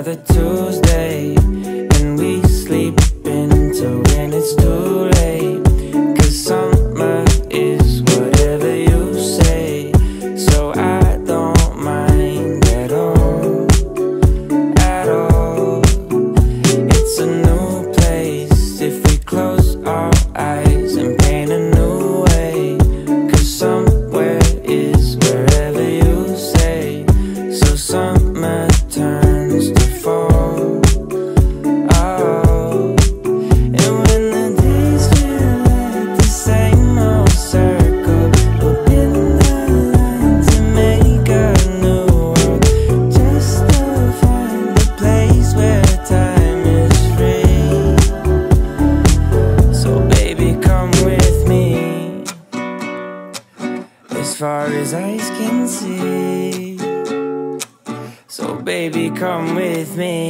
another Tuesday. as far as eyes can see. So baby, come with me.